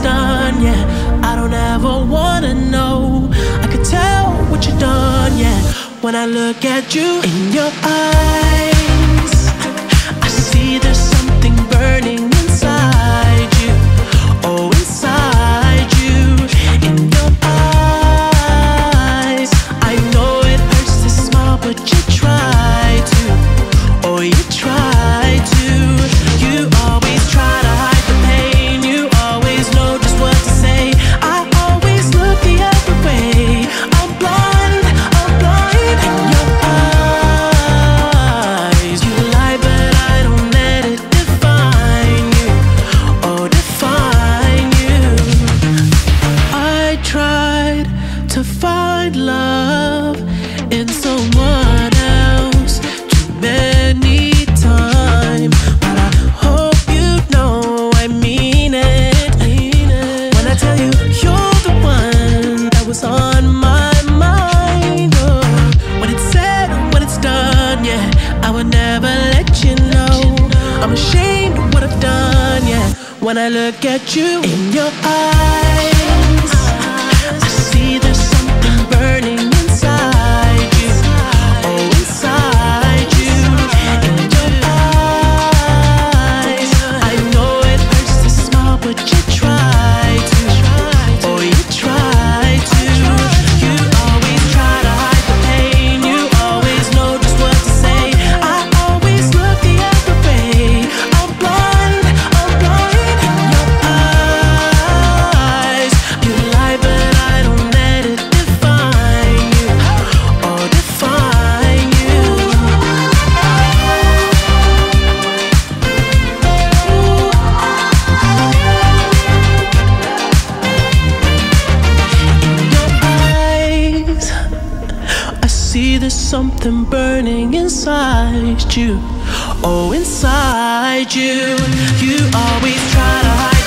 done, yeah. I don't ever wanna know. I could tell what you've done, yeah. When I look at you in your eyes. would never let you know. I'm ashamed of what I've done, yeah. When I look at you in your eyes. something burning inside you. Oh, inside you. You always try to hide.